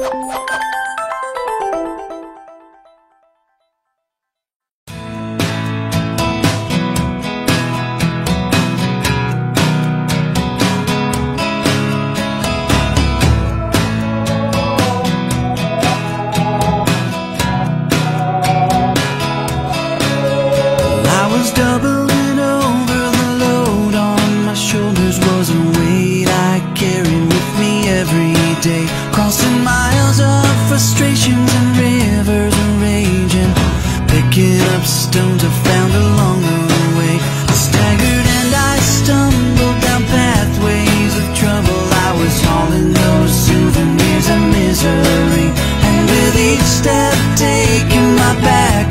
I day Crossing miles of frustrations and rivers of rage picking up stones I found along the way. I staggered and I stumbled down pathways of trouble. I was hauling those souvenirs of misery. And with each step taken my back